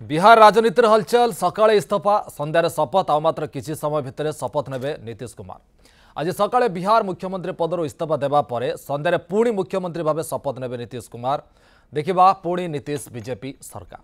ବିହାର ରାଜନୀତିର ହଲଚଲ ସକାଳେ ଇସ୍ତଫା ସନ୍ଧ୍ୟାରେ ଶପଥ ଆଉ ମାତ୍ର କିଛି ସମୟ ଭିତରେ ଶପଥ ନେବେ ନୀତିଶ କୁମାର ଆଜି ସକାଳେ ବିହାର ମୁଖ୍ୟମନ୍ତ୍ରୀ ପଦରୁ ଇସ୍ତଫା ଦେବା ପରେ ସନ୍ଧ୍ୟାରେ ପୁଣି ମୁଖ୍ୟମନ୍ତ୍ରୀ ଭାବେ ଶପଥ ନେବେ ନୀତିଶ କୁମାର ଦେଖିବା ପୁଣି ନୀତିଶ ବିଜେପି ସରକାର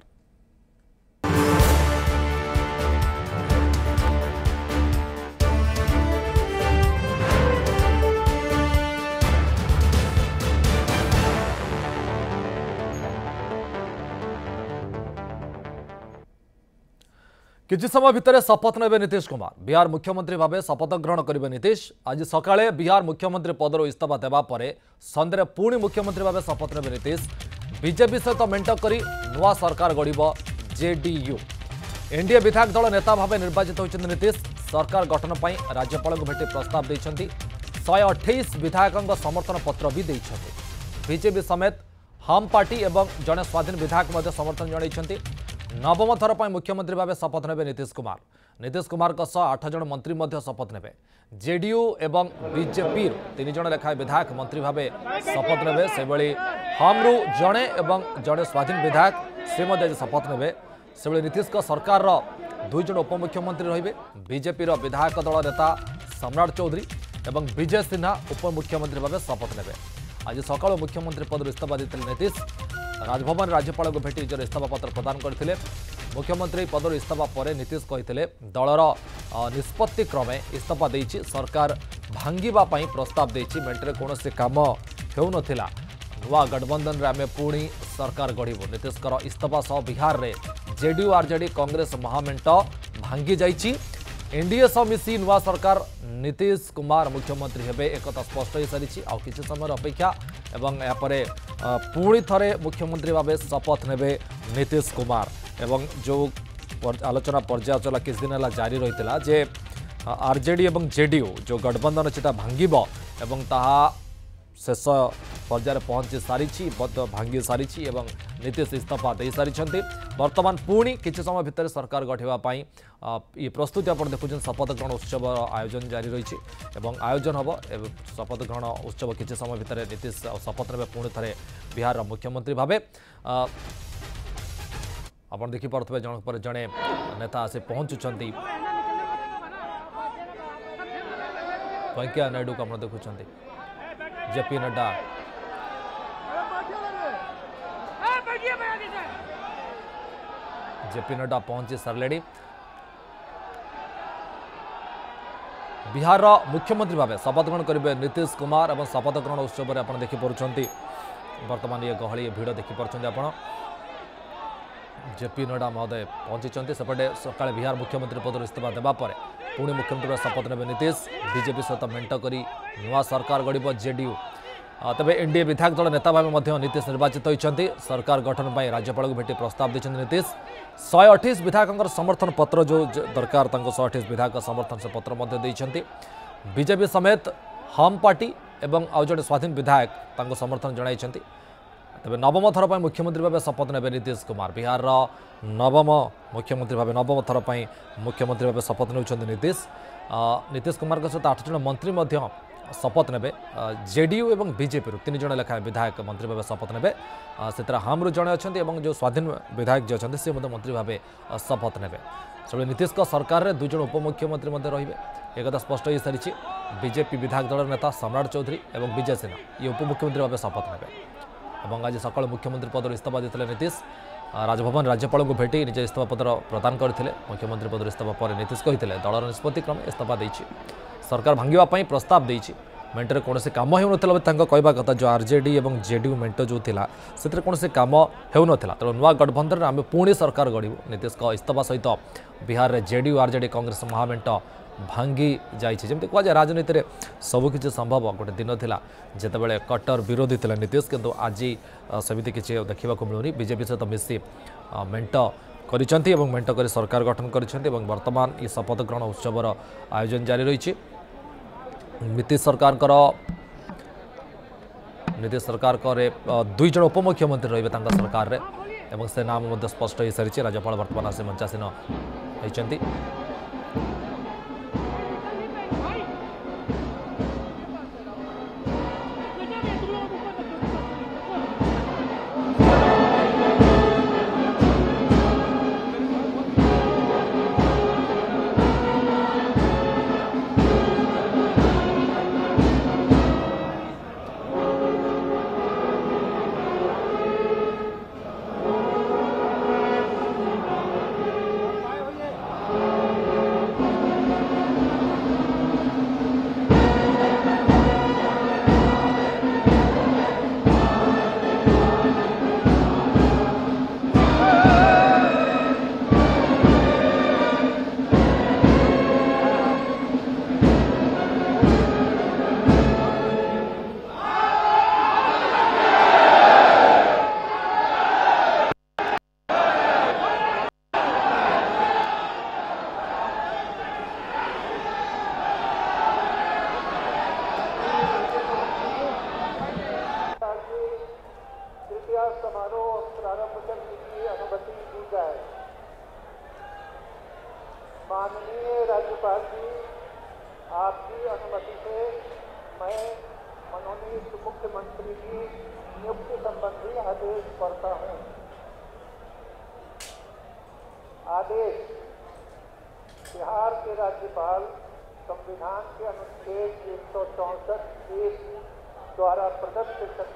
କିଛି ସମୟ ଭିତରେ ଶପଥ ନେବେ ନୀତିଶ କୁମାର ବିହାର ମୁଖ୍ୟମନ୍ତ୍ରୀ ଭାବେ ଶପଥ ଗ୍ରହଣ କରିବେ ନୀତିଶ ଆଜି ସକାଳେ ବିହାର ମୁଖ୍ୟମନ୍ତ୍ରୀ ପଦରୁ ଇସ୍ତଫା ଦେବା ପରେ ସନ୍ଧ୍ୟାରେ ପୁଣି ମୁଖ୍ୟମନ୍ତ୍ରୀ ଭାବେ ଶପଥ ନେବେ ନୀତିଶ ବିଜେପି ସହିତ ମେଣ୍ଟ କରି ନୂଆ ସରକାର ଗଢ଼ିବ ଜେଡିୟୁ ଏନ୍ଡିଏ ବିଧାୟକ ଦଳ ନେତା ଭାବେ ନିର୍ବାଚିତ ହୋଇଛନ୍ତି ନୀତିଶ ସରକାର ଗଠନ ପାଇଁ ରାଜ୍ୟପାଳଙ୍କୁ ଭେଟି ପ୍ରସ୍ତାବ ଦେଇଛନ୍ତି ଶହେ ଅଠେଇଶ ବିଧାୟକଙ୍କ ସମର୍ଥନ ପତ୍ର ବି ଦେଇଛନ୍ତି ବିଜେପି ସମେତ ହମ୍ ପାର୍ଟି ଏବଂ ଜଣେ ସ୍ୱାଧୀନ ବିଧାୟକ ମଧ୍ୟ ସମର୍ଥନ ଜଣାଇଛନ୍ତି নবম থর মুখ্যমন্ত্রী ভাবে শপথ নেবে নীতিশ কুমার নীতিশ কুমার আঠ জন মন্ত্রী শপথ নেবে জেডিইউ এবং বিজেপি তিন জন লেখায় বিধায়ক মন্ত্রী ভাবে শপথ নেবে সেভাবে হমরু জনে এবং জনে স্বাধীন বিধায়ক সে আজ শপথ নেবে সেভাবে নীতিশ সরকার দুই জন উপমুখ্যমন্ত্রী রহবে বিজেপির বিধায়ক দল নেতা সম্রাট চৌধুরী এবং বিজয় সিনহা উপমুখ্যমন্ত্রী ভাবে শপথ নেবে আজ সকাল মুখ্যমন্ত্রী পদর ইস্তফা দিয়ে নীতিশ ପଦରୁ ଇସ୍ତଫା ଦେଇଥିଲେ ନୀତିଶ ରାଜଭବନ ରାଜ୍ୟପାଳଙ୍କୁ ଭେଟି ନିଜର ଇସ୍ତଫାପତ୍ର ପ୍ରଦାନ କରିଥିଲେ ମୁଖ୍ୟମନ୍ତ୍ରୀ ପଦରୁ ଇସ୍ତଫା ପରେ ନୀତିଶ କହିଥିଲେ ଦଳର ଅ, ନିଷ୍ପତ୍ତି କ୍ରମେ ଇସ୍ତଫା ଦେଇଛି ସରକାର ଭାଙ୍ଗିବା ପାଇଁ ପ୍ରସ୍ତାବ ଦେଇଛି ମେଣ୍ଟରେ କୌଣସି କାମ ହେଉନଥିଲା ନୂଆ ଗଠବନ୍ଧନରେ ଆମେ ପୁଣି ସରକାର ଗଢ଼ିବୁ ନୀତିଶଙ୍କର ଇସ୍ତଫା ସହ ବିହାରରେ ଜେଡିୟୁ ଆର୍ଜେଡି କଂଗ୍ରେସ ମହାମେଣ୍ଟ ଭାଙ୍ଗି ଯାଇଛି ଏନ୍ଡିଏ ସହ ମିଶି ନୂଆ ସରକାର ନୀତିଶ କୁମାର ମୁଖ୍ୟମନ୍ତ୍ରୀ ହେବେ ଏକଥା ସ୍ପଷ୍ଟ ହୋଇସାରିଛି ଆଉ କିଛି ସମୟର ଅପେକ୍ଷା ଏବଂ ଏହାପରେ ଅ, ପୁଣି ଥରେ ମୁଖ୍ୟମନ୍ତ୍ରୀ ଭାବେ ଶପଥ ନେବେ ନୀତିଶ କୁମାର ଏବଂ ଯେଉଁ ପର୍- ଆଲୋଚନା ପର୍ଯ୍ୟାଲୋଚନା କିଛି ଦିନ ହେଲା ଜାରି ରହିଥିଲା ଯେ ଆର୍ଜେଡି ଏବଂ ଜେଡିୟୁ ଯେଉଁ ଗଠବନ୍ଧନ ସେଟା ଭାଙ୍ଗିବ ଏବଂ ତାହା ଶେଷ ପର୍ଯ୍ୟାୟରେ ପହଞ୍ଚି ସାରିଛି ମଧ୍ୟ ଭାଙ୍ଗି ସାରିଛି ଏବଂ ନୀତିଶ ଇସ୍ତଫା ଦେଇସାରିଛନ୍ତି ବର୍ତ୍ତମାନ ପୁଣି କିଛି ସମୟ ଭିତରେ ସରକାର ଗଢ଼ିବା ପାଇଁ ଅ, ଇଏ ପ୍ରସ୍ତୁତି ଆପଣ ଦେଖୁଛନ୍ତି ଶପଥ ଗ୍ରହଣ ଉତ୍ସବର ଆୟୋଜନ ଜାରି ରହିଛି ଏବଂ ଆୟୋଜନ ହେବ ଏବଂ ଶପଥ ଗ୍ରହଣ ଉତ୍ସବ କିଛି ସମୟ ଭିତରେ ନୀତିଶ ଶପଥ ନେବେ ପୁଣି ଥରେ ବିହାରର ମୁଖ୍ୟମନ୍ତ୍ରୀ ଭାବେ ଅ, ଆପଣ ଦେଖିପାରୁଥିବେ ଜଣକ ପରେ ଜଣେ ନେତା ଆସି ପହଞ୍ଚୁଛନ୍ତି ଭେଙ୍କୟା ନାଇଡୁକୁ ଆପଣ ଦେଖୁଛନ୍ତି ଜେପି ନଡ୍ଡା ଜେପି ନଡ୍ଡା ପହଞ୍ଚି ସାରିଲେଣି ବିହାରର ମୁଖ୍ୟମନ୍ତ୍ରୀ ଭାବେ ଶପଥ ଗ୍ରହଣ କରିବେ ନୀତିଶ କୁମାର ଏବଂ ଶପଥ ଗ୍ରହଣ ଉତ୍ସବରେ ଆପଣ ଦେଖିପାରୁଛନ୍ତି ବର୍ତ୍ତମାନ ଇଏ ଗହଳି ଭିଡ଼ ଦେଖିପାରୁଛନ୍ତି ଆପଣ ଜେପି ନଡ୍ଡା ମହୋଦୟ ପହଞ୍ଚିଛନ୍ତି ସେପଟେ ସକାଳେ ବିହାର ମୁଖ୍ୟମନ୍ତ୍ରୀ ପଦରୁ ଇସ୍ତଫା ଦେବା ପରେ ପୁଣି ମୁଖ୍ୟମନ୍ତ୍ରୀ ଭାବେ ଶପଥ ନେବେ ନୀତିଶ ବିଜେପି ସହିତ ମେଣ୍ଟ କରି ନୂଆ ସରକାର ଗଢ଼ିବ ଜେଡିୟୁ ତେବେ ଏନ୍ଡିଏ ବିଧାୟକ ଦଳ ନେତା ଭାବେ ମଧ୍ୟ ନୀତିଶ ନିର୍ବାଚିତ ହୋଇଛନ୍ତି ସରକାର ଗଠନ ପାଇଁ ରାଜ୍ୟପାଳଙ୍କୁ ଭେଟି ପ୍ରସ୍ତାବ ଦେଇଛନ୍ତି ନୀତିଶ ଶହେ ଅଠେଇଶ ବିଧାୟକଙ୍କର ସମର୍ଥନ ପତ୍ର ଯେଉଁ ଜ- ଦରକାର ତାଙ୍କୁ ଶହେ ଅଠେଇଶ ବିଧାୟକ ସମର୍ଥନ ସେ ପତ୍ର ମଧ୍ୟ ଦେଇଛନ୍ତି ବିଜେପି ସମେତ ହମ୍ ପାର୍ଟି ଏବଂ ଆଉ ଜଣେ ସ୍ୱାଧୀନ ବିଧାୟକ ତାଙ୍କୁ ସମର୍ଥନ ଜଣାଇଛନ୍ତି ତେବେ ନବମ ଥର ପାଇଁ ମୁଖ୍ୟମନ୍ତ୍ରୀ ଭାବେ ଶପଥ ନେବେ ନୀତିଶ କୁମାର ବିହାରର ନବମ ମୁଖ୍ୟମନ୍ତ୍ରୀ ଭାବେ ନବମ ଥର ପାଇଁ ମୁଖ୍ୟମନ୍ତ୍ରୀ ଭାବେ ଶପଥ ନେଉଛନ୍ତି ନୀତିଶ ଅ, ନୀତିଶ କୁମାରଙ୍କ ସହିତ ଆଠ ଜଣ ମନ୍ତ୍ରୀ ମଧ୍ୟ শপথ নেবে জেডিইউ এবং বিজেপির তিনজন লেখায় বিধায়ক মন্ত্রী ভাবে শপথ নেবে সেটা হামরু জনে অনেক এবং যে স্বাধীন বিধায়ক যে অনেক সে মন্ত্রী ভাবে শপথ নেবে সেভাবে নীতিশঙ্ক সরকারের দুজন উপমুখ্যমন্ত্রী মধ্যে রহবে একথা স্পষ্ট হয়ে সারিছে বিজেপি বিধায়ক দলের নেতা সম্রাট চৌধুরী এবং বিজয় সিনহা ইয়ে উপমুখ্যমন্ত্রী ভাবে শপথ নেবে এবং আজ সকাল মুখ্যমন্ত্রী পদর ইস্তফা দিয়ে নীতিশ ପଦରୁ ଇସ୍ତଫା ଦେଇଥିଲେ ନୀତିଶ ଆ, ରାଜଭବନ ରାଜ୍ୟପାଳଙ୍କୁ ଭେଟି ନିଜ ଇସ୍ତଫା ପତ୍ର ପ୍ରଦାନ କରିଥିଲେ ମୁଖ୍ୟମନ୍ତ୍ରୀ ପଦରୁ ଇସ୍ତଫା ପରେ ନୀତିଶ କହିଥିଲେ ଦଳର ନିଷ୍ପତ୍ତି କ୍ରମେ ଇସ୍ତଫା ଦେଇଛି ସରକାର ଭାଙ୍ଗିବା ପାଇଁ ପ୍ରସ୍ତାବ ଦେଇଛି ମେଣ୍ଟରେ କୌଣସି କାମ ହେଉନଥିଲା ବୋଲି ତାଙ୍କ କହିବା କଥା ଯେଉଁ ଆର୍ଜେଡି ଏବଂ ଜେଡିୟୁ ମେଣ୍ଟ ଯେଉଁ ଥିଲା ସେଥିରେ କୌଣସି କାମ ହେଉନଥିଲା ତେଣୁ ନୂଆ ଗଠବନ୍ଧନରେ ଆମେ ପୁଣି ସରକାର ଗଢ଼ିବୁ ନୀତିଶଙ୍କ ଇସ୍ତଫା ସହିତ ବିହାରରେ ଜେଡିୟୁ ଆର୍ଜେଡି କଂଗ୍ରେସ ମହାମେଣ୍ଟ ଭାଙ୍ଗି ଯାଇଛି ଯେମିତି କୁହାଯାଏ ରାଜନୀତିରେ ସବୁକିଛି ସମ୍ଭବ ଗୋଟେ ଦିନ ଥିଲା ଯେତେବେଳେ କଟ୍ଟର ବିରୋଧୀ ଥିଲେ ନୀତିଶ କିନ୍ତୁ ଆଜି ଅ, ସେମିତି କିଛି ଦେଖିବାକୁ ମିଳୁନି ବିଜେପି ସହିତ ମିଶି ଅ, ମେଣ୍ଟ କରିଛନ୍ତି ଏବଂ ମେଣ୍ଟ କରି ସରକାର ଗଠନ କରିଛନ୍ତି ଏବଂ ବର୍ତ୍ତମାନ ଏହି ଶପଥ ଗ୍ରହଣ ଉତ୍ସବର ଆୟୋଜନ ଜାରି ରହିଛି ନୀତିଶ ସରକାରଙ୍କର ନୀତିଶ ସରକାରଙ୍କରେ ଅ, ଦୁଇ ଜଣ ଉପମୁଖ୍ୟମନ୍ତ୍ରୀ ରହିବେ ତାଙ୍କ ସରକାରରେ ଏବଂ ସେ ନାମ ମଧ୍ୟ ସ୍ପଷ୍ଟ ହୋଇସାରିଛି ରାଜ୍ୟପାଳ ବର୍ତ୍ତମାନ ଆସି ମଞ୍ଚାସୀନ ହୋଇଛନ୍ତି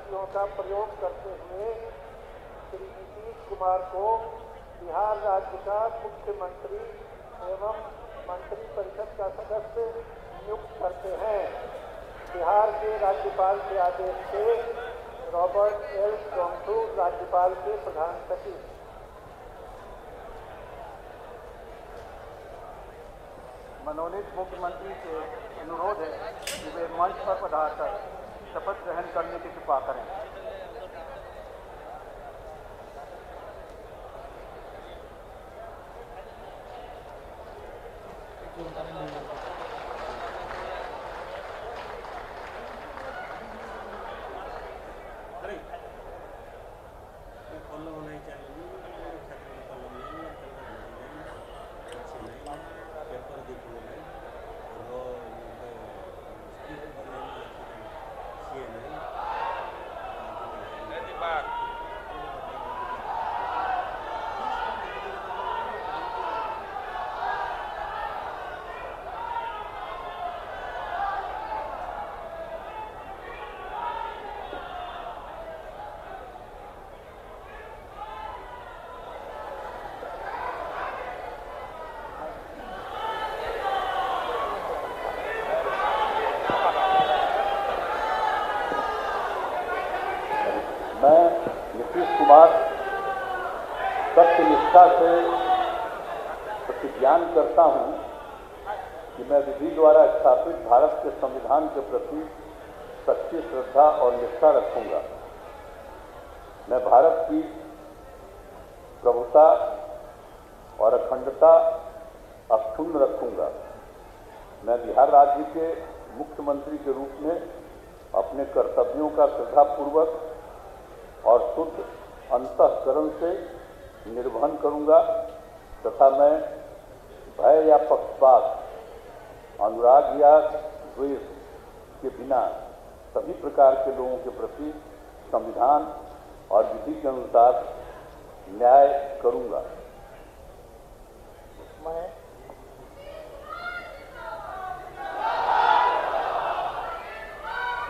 शक्तियों का प्रयोग करते हुए श्री नीतीश कुमार को बिहार राज्य का मुख्यमंत्री एवं मंत्रिपरिषद का सदस्य नियुक्त करते हैं। बिहार के राज्यपाल के आदेश से रॉबर्ट एल टोंटू राज्यपाल के प्रधान सचिव। मनोनीत मुख्यमंत्री से अनुरोध है कि वे मंच पर पधारकर शपथ ग्रहण करने की कृपा करें follow होना चाहिए छात्र follow नहीं अच्छे नहीं पेपर देखो नहीं रो स्किप करने सीए नहीं मैं नीतीश कुमार सत्य निष्ठा से प्रतिज्ञान करता हूँ विधि द्वारा स्थापित भारत के संविधान के प्रति सच्ची श्रद्धा और निष्ठा रखूँगा। मैं भारत की प्रभुता और अखंडता अक्षुण्ण रखूँगा। मैं बिहार राज्य के मुख्यमंत्री के रूप में अपने कर्तव्यों का श्रद्धापूर्वक और शुद्ध अंतकरण से निर्वहन करूँगा तथा मैं भय या पक्षपात अनुराग या द्वेष के बिना सभी प्रकार के लोगों के प्रति संविधान और विधि के अनुसार न्याय करूँगा। मैं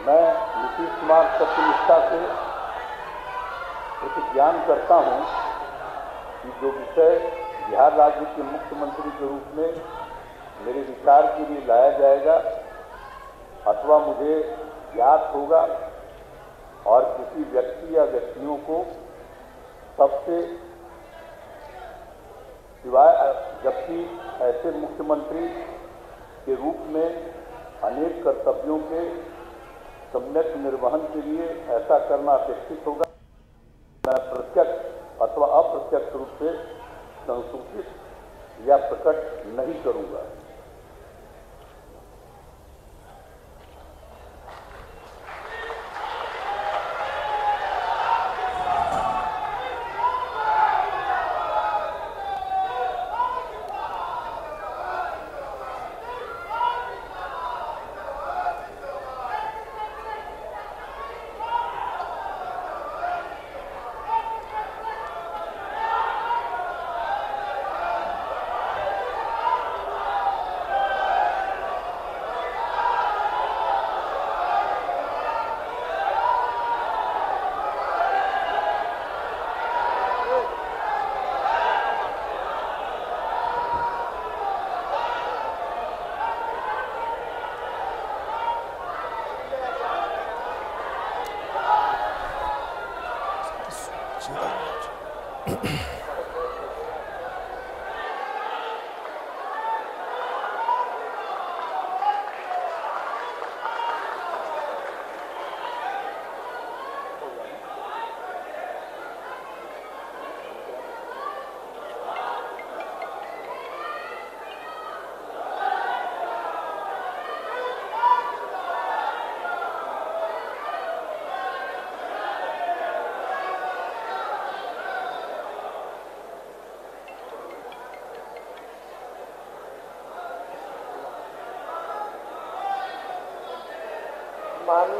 मैं नीतीश कुमार सत्यनिष्ठा से प्रतिज्ञान करता हूँ कि जो विषय बिहार राज्य के मुख्यमंत्री के रूप में मेरे विचार के लिए लाया जाएगा, अथवा मुझे ज्ञात होगा और किसी व्यक्ति या व्यक्तियों को सबसे सिवाय, जबकि ऐसे मुख्यमंत्री के रूप में अनेक कर्तव्यों के सम्यक निर्वहन के लिए ऐसा करना अपेक्षित होगा। मैं प्रत्यक्ष अथवा अप्रत्यक्ष रूप से संसूचित या प्रकट नहीं करूँगा।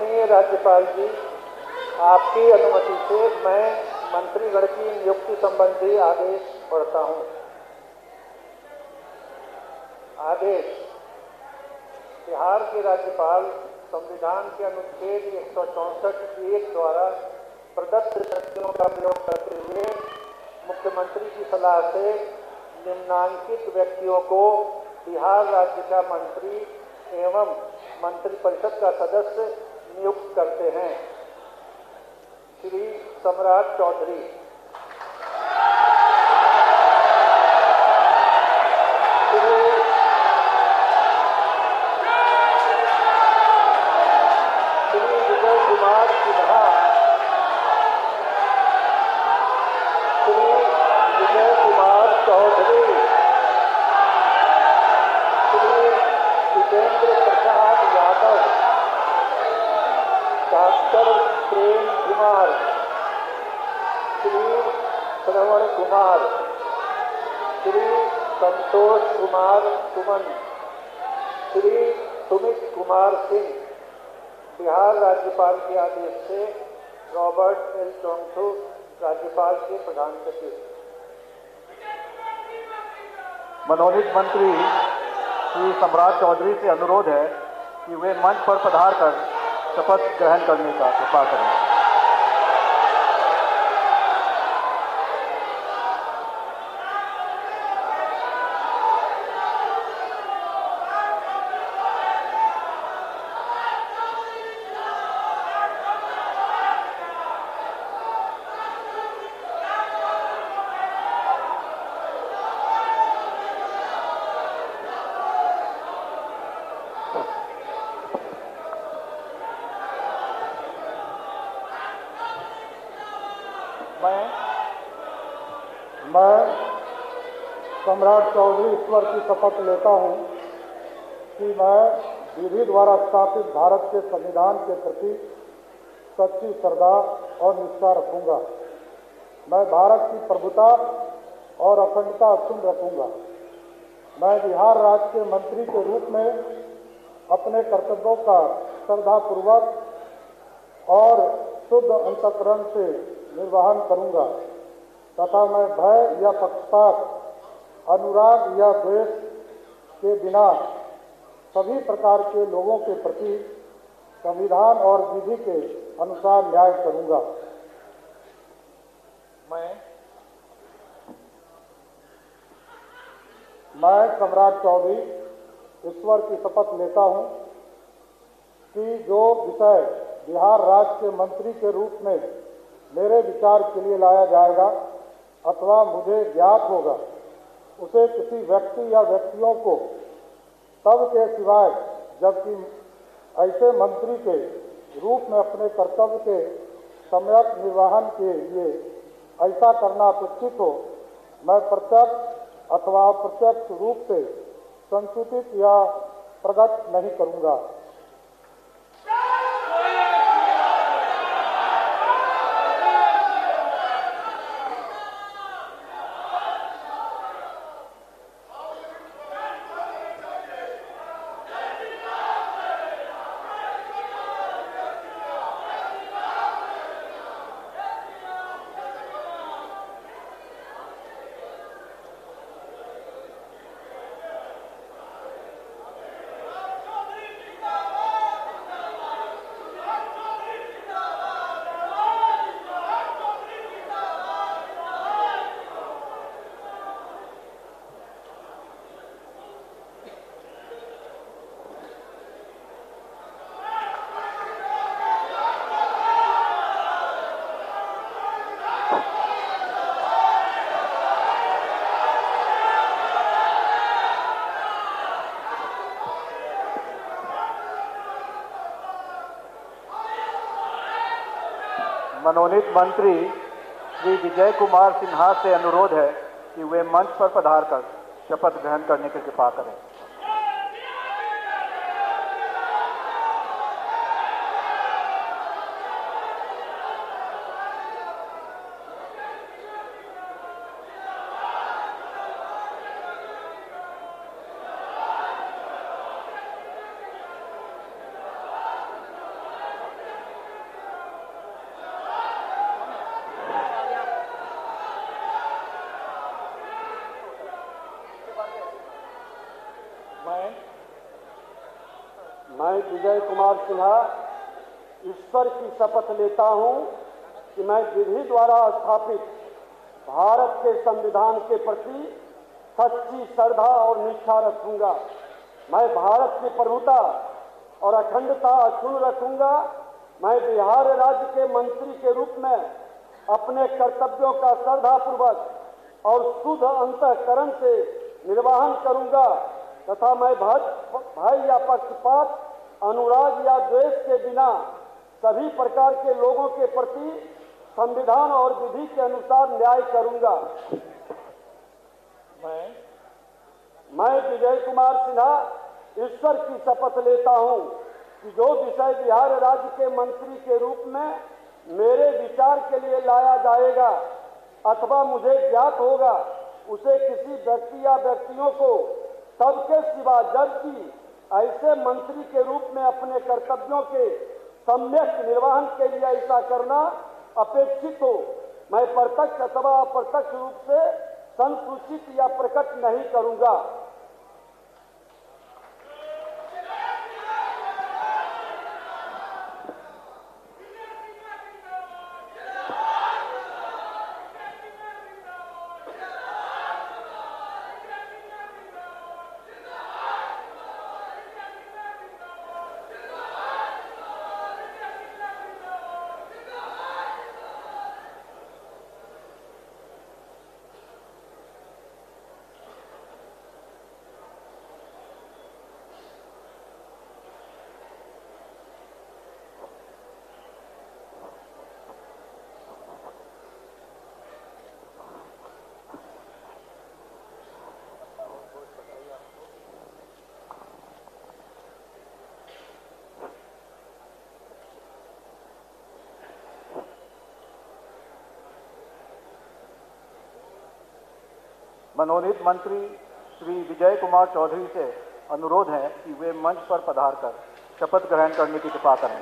माननीय राज्यपाल जी, आपकी अनुमति से मैं मंत्रीगण की नियुक्ति संबंधी आदेश पढ़ता हूँ। आदेश, बिहार के राज्यपाल संविधान के अनुच्छेद एक सौ चौंसठ एक द्वारा प्रदत्त शक्तियों का प्रयोग करते हुए मुख्यमंत्री की सलाह से निम्नांकित व्यक्तियों को बिहार राज्य का मंत्री एवं मंत्रिपरिषद का सदस्य नियुक्त करते हैं। श्री सम्राट चौधरी श्री श्री विजय कुमार सिन्हा श्री विजय कुमार चौधरी श्री विजेंद्र प्रसाद यादव डॉक्टर प्रेम कुमार श्री श्रवण कुमार श्री संतोष कुमार सुमन श्री सुमित कुमार सिंह बिहार राज्यपाल के आदेश से रॉबर्ट एल चोंगथू राज्यपाल के प्रधान सचिव मनोनीत मंत्री श्री सम्राट चौधरी से अनुरोध है कि वे मंच पर पधार कर शपथ ग्रहण करने का कृपा करें मैं मैं सम्राट चौधरी ईश्वर की शपथ लेता हूँ कि मैं विधि द्वारा स्थापित भारत के संविधान के प्रति सच्ची श्रद्धा और निष्ठा रखूँगा। मैं भारत की प्रभुता और अखंडता अक्षुण रखूँगा। मैं बिहार राज्य के मंत्री के रूप में अपने कर्तव्यों का श्रद्धापूर्वक और शुद्ध अंतकरण से निर्वहन करूँगा तथा मैं भय या पक्षपात अनुराग या द्वेष के बिना सभी प्रकार के लोगों के प्रति संविधान और विधि के अनुसार न्याय करूँगा। मैं मैं सम्राट चौधरी ईश्वर की शपथ लेता हूँ कि जो विषय बिहार राज्य के मंत्री के रूप में मेरे विचार के लिए लाया जाएगा अथवा मुझे ज्ञात होगा उसे किसी व्यक्ति या व्यक्तियों को तब के सिवाय, जबकि ऐसे मंत्री के रूप में अपने कर्तव्य के सम्यक निर्वहन के लिए ऐसा करना अपेक्षित हो, मैं प्रत्यक्ष अथवा अप्रत्यक्ष रूप से संसूचित या प्रकट नहीं करूँगा। मनोनीत मंत्री श्री विजय कुमार सिन्हा से अनुरोध है कि वे मंच पर पधारकर शपथ ग्रहण करने की कृपा करें मैं विजय कुमार सिन्हा ईश्वर की शपथ लेता हूँ कि मैं विधि द्वारा स्थापित भारत के संविधान के प्रति सच्ची श्रद्धा और निष्ठा रखूँगा। मैं भारत की प्रभुता और अखंडता अक्षुण रखूँगा। मैं बिहार राज्य के मंत्री के रूप में अपने कर्तव्यों का श्रद्धापूर्वक और शुद्ध अंतकरण से निर्वाहन करूँगा तथा मैं भाई या पक्षपात अनुराग या द्वेष के बिना सभी प्रकार के लोगों के प्रति संविधान और विधि के अनुसार न्याय करूँगा। मैं? मैं विजय कुमार सिन्हा ईश्वर की शपथ लेता हूँ कि जो विषय बिहार राज्य के मंत्री के रूप में मेरे विचार के लिए लाया जाएगा अथवा मुझे ज्ञात होगा उसे किसी व्यक्ति या व्यक्तियों को सबके सिवा जबकि ऐसे मंत्री के रूप में अपने कर्तव्यों के सम्यक निर्वहन के लिए ऐसा करना अपेक्षित हो। मैं प्रत्यक्ष अथवा अप्रत्यक्ष रूप से संसूचित या प्रकट नहीं करूँगा। मनोनीत मंत्री श्री विजय कुमार चौधरी से अनुरोध है कि वे मंच पर पधार कर शपथ ग्रहण करने की कृपा करें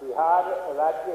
बिहार राज्य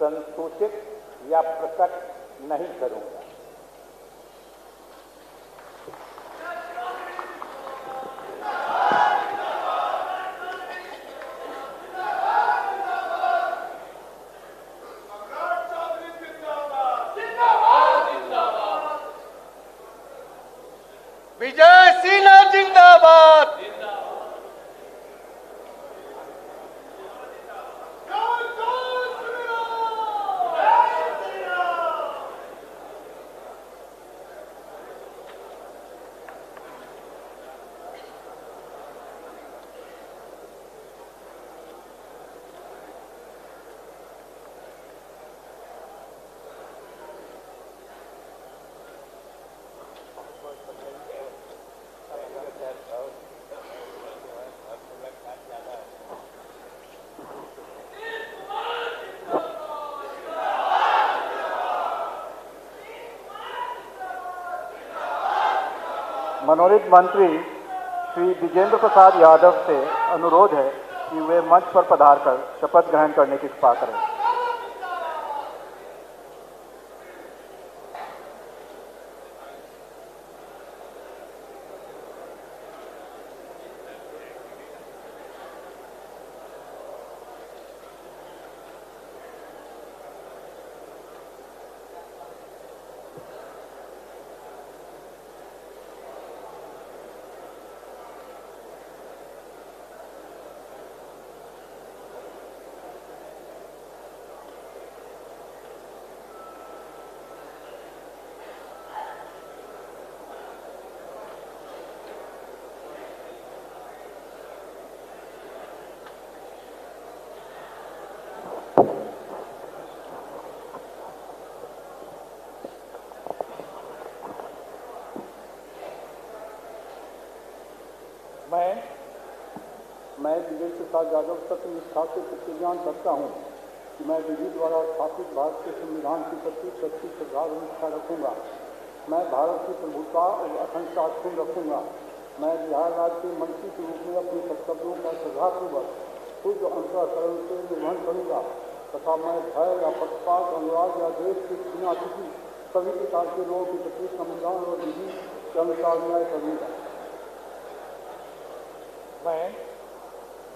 संसूचित या प्रकट नहीं करूँगा विजय सिन्हा जिंदाबाद मनोनीत मंत्री श्री विजेंद्र प्रसाद यादव से अनुरोध है कि वे मंच पर पधारकर शपथ ग्रहण करने की कृपा करें। मैं विजय प्रसाद यादव सत्य निष्ठा से प्रतिज्ञान करता हूँ कि मैं विधि द्वारा स्थापित भारत के संविधान के प्रति सच्ची श्रद्धा और निष्ठा रखूँगा। मैं भारत की प्रभुता और अखंडता अक्षुण रखूँगा। मैं बिहार राज्य के मंत्री के रूप में अपने कर्तव्यों का श्रद्धापूर्वक खुद अंतरकरण से निर्वहन करूँगा तथा मैं भय या पक्षपात, अनुराग या देश के बिना किसी सभी प्रकार के लोगों के प्रति संविधान और विधि के अनुसार न्याय करूँगा। मैं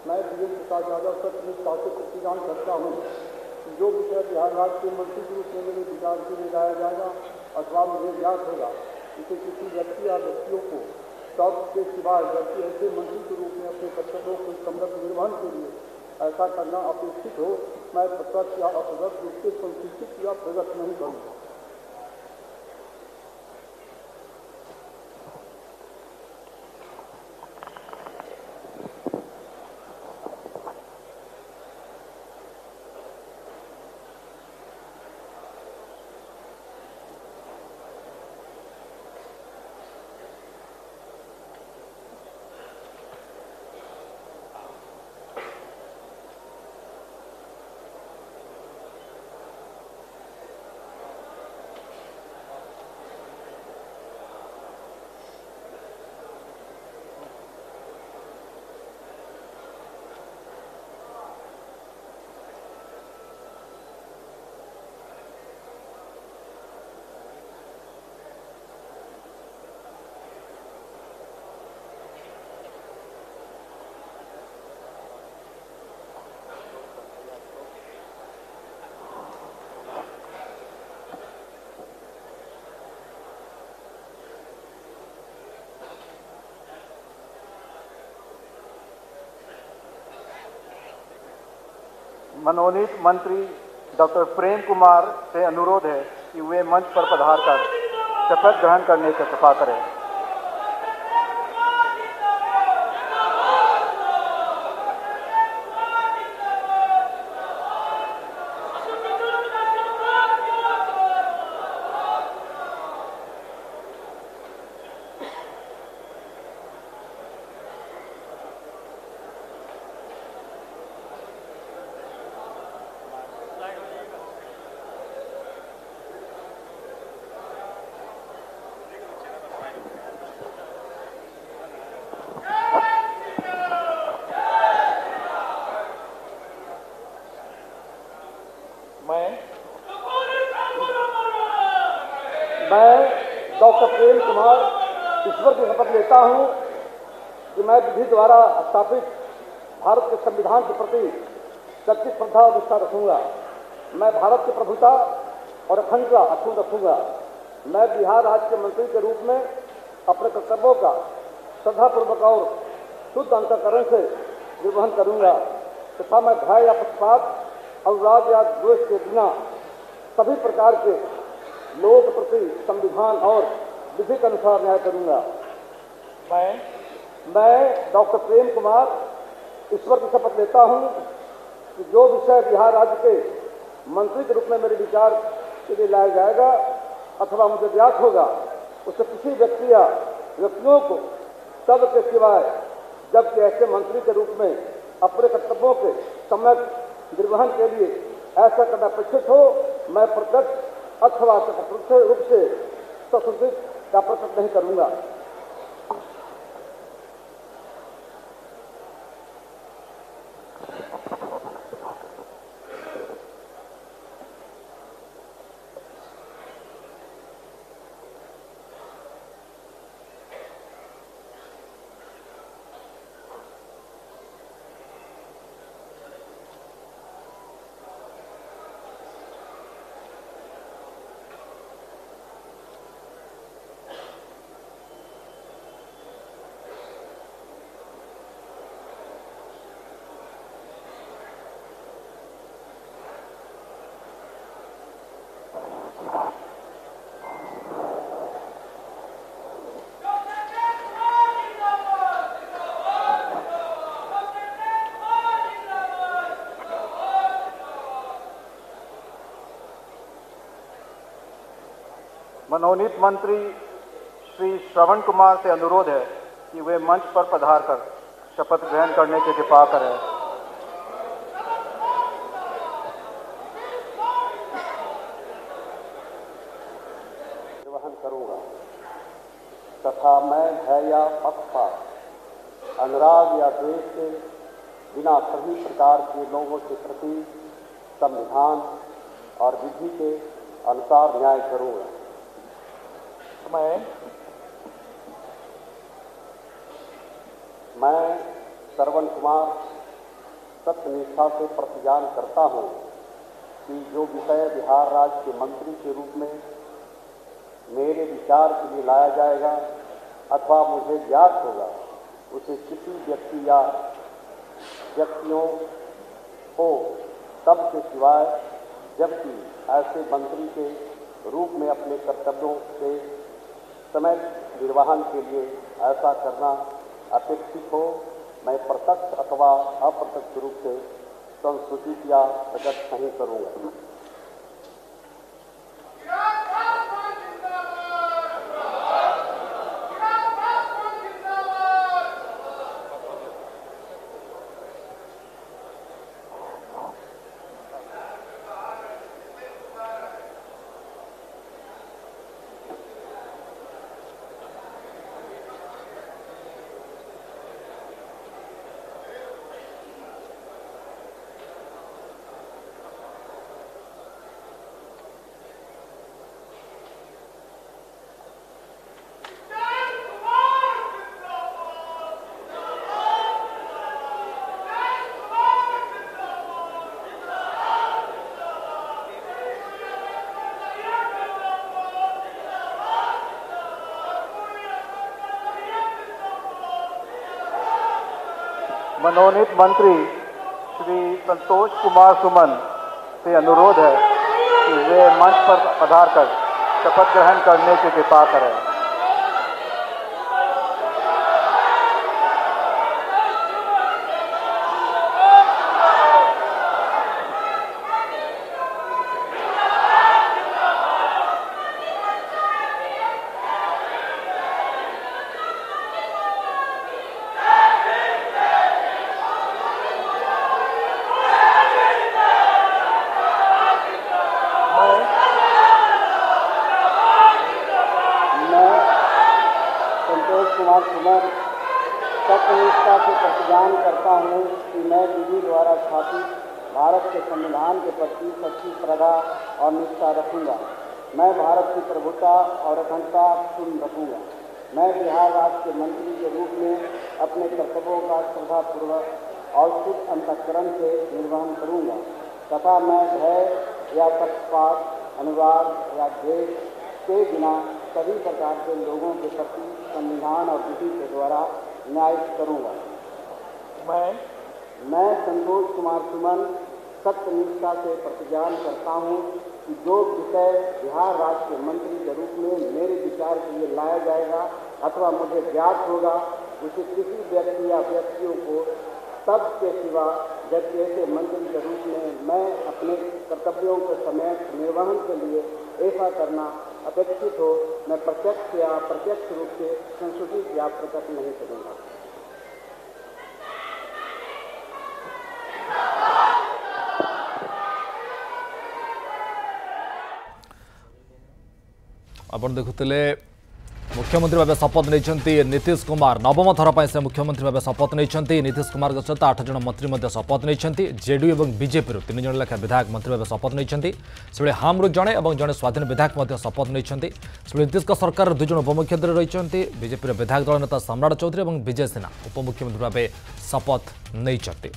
मैं विजय प्रसाद यादव सत्यनिष्ठा से प्रतिज्ञान करता हूँ। जो विषय बिहार राज्य के मंत्री के रूप में मेरे विचार के लिए लाया जाएगा अथवा मुझे ज्ञात होगा, इसे किसी व्यक्ति या व्यक्तियों को सब के सिवाय व्यक्ति ऐसे मंत्री के रूप में अपने कर्तव्यों को समृद्ध निर्वहन के लिए ऐसा करना अपेक्षित हो, मैं प्रत्यक्ष या अप्रत्यक्ष रूप से संसूचित या प्रकट नहीं करूँगा। मनोनीत मंत्री डॉक्टर प्रेम कुमार से अनुरोध है कि वे मंच पर पधार कर शपथ ग्रहण करने की कृपा करें मैं मैं प्रेम कुमार ईश्वर की शपथ लेता हूँ कि मैं विधि द्वारा स्थापित भारत के संविधान के प्रति सच्ची श्रद्धा और निष्ठा रखूँगा। मैं भारत की प्रभुता और अखंडता अक्षुण रखूँगा। मैं बिहार राज्य के मंत्री के रूप में अपने कर्तव्यों का श्रद्धापूर्वक और शुद्ध अंतकरण से निर्वहन करूँगा। तथा मैं भय या पक्षपात अनुराग या द्वेष के बिना सभी प्रकार के लोगों के प्रति संविधान और विधि के अनुसार न्याय करूँगा। मैं? मैं डॉक्टर प्रेम कुमार ईश्वर की शपथ लेता हूँ कि जो विषय बिहार राज्य के मंत्री के रूप में मेरे विचार के लिए लाया जाएगा अथवा मुझे ज्ञात होगा उसे किसी व्यक्ति या व्यक्तियों को तब के सिवाय जबकि ऐसे मंत्री के रूप में अपने कर्तव्यों के समय निर्वहन के लिए ऐसा करना अपेक्षित हो मैं प्रत्यक्ष अथवा रूप से सशुद्धित या प्रकट नहीं करूँगा। मनोनीत मंत्री श्री श्रवण कुमार से अनुरोध है कि वे मंच पर पधार कर शपथ ग्रहण करने की कृपा करें। निर्वहन तथा मैं भय या पक्षपात अनुराग या द्वेष के बिना सभी प्रकार के लोगों के प्रति संविधान और विधि के अनुसार न्याय करूँगा। मैं मैं श्रवण कुमार सत्यनिष्ठा से प्रतिज्ञान करता हूँ कि जो विषय बिहार राज्य के मंत्री के रूप में मेरे विचार के लिए लाया जाएगा अथवा मुझे ज्ञात होगा, उसे किसी व्यक्ति या व्यक्तियों को तब के सिवाय जबकि ऐसे मंत्री के रूप में अपने कर्तव्यों के समय निर्वहन के लिए ऐसा करना अपेक्षित हो। मैं प्रत्यक्ष अथवा अप्रत्यक्ष रूप से संस्कृति या प्रकट नहीं करूँगा। मनोनीत मंत्री श्री संतोष कुमार सुमन से अनुरोध है कि वे मंच पर पधार कर शपथ ग्रहण करने की कृपा करें मैं संतोष कुमार कुमार सत्यनिष्ठा से प्रतिज्ञान करता हूँ कि मैं विधि द्वारा स्थापित भारत के संविधान के प्रति सच्ची श्रद्धा और निष्ठा रखूँगा। मैं भारत की प्रभुता और अखंडता पूर्ण रखूँगा। मैं बिहार राज्य के मंत्री के रूप में अपने कर्तव्यों का श्रद्धापूर्वक और शुद्ध अंतकरण से निर्वहन करूँगा। तथा मैं भय या पक्षपात अनुवाद या द्वेष के बिना सभी प्रकार के लोगों के प्रति संविधान और विधि के द्वारा न्याय करूँगा। मैं मैं संतोष कुमार सुमन सत्यनिष्ठा से प्रतिज्ञान करता हूँ कि जो विषय बिहार राज्य के मंत्री के रूप में मेरे विचार के लिए लाया जाएगा अथवा मुझे ज्ञात होगा, उसे किसी व्यक्ति या व्यक्तियों को तब के सिवा जबकि ऐसे मंत्री के रूप में मैं अपने कर्तव्यों के समय निर्वहन के लिए ऐसा करना अपेक्षित हो, मैं प्रत्यक्ष या प्रत्यक्ष रूप से संशोधित या प्रकट नहीं करूँगा। ଆପଣ ଦେଖୁଥିଲେ ମୁଖ୍ୟମନ୍ତ୍ରୀ ଭାବେ ଶପଥ ନେଇଛନ୍ତି ନୀତିଶ କୁମାର ନବମ ଥର ପାଇଁ ସେ ମୁଖ୍ୟମନ୍ତ୍ରୀ ଭାବେ ଶପଥ ନେଇଛନ୍ତି ନୀତିଶ କୁମାରଙ୍କ ସହିତ ଆଠ ଜଣ ମନ୍ତ୍ରୀ ମଧ୍ୟ ଶପଥ ନେଇଛନ୍ତି ଜେଡିୟୁ ଏବଂ ବିଜେପିରୁ ତିନି ଜଣ ଲେଖାଏଁ ବିଧାୟକ ମନ୍ତ୍ରୀ ଭାବେ ଶପଥ ନେଇଛନ୍ତି ସେଭଳି ହାମ୍ରୁ ଜଣେ ଏବଂ ଜଣେ ସ୍ୱାଧୀନ ବିଧାୟକ ମଧ୍ୟ ଶପଥ ନେଇଛନ୍ତି ସେଭଳି ନୀତିଶଙ୍କ ସରକାରର ଦୁଇ ଜଣ ଉପମୁଖ୍ୟମନ୍ତ୍ରୀ ରହିଛନ୍ତି ବିଜେପିର ବିଧାୟକ ଦଳ ନେତା ସମ୍ରାଟ ଚୌଧୁରୀ ଏବଂ ବିଜୟ ସିହ୍ନା ଉପମୁଖ୍ୟମନ୍ତ୍ରୀ ଭାବେ ଶପଥ ନେଇଛନ୍ତି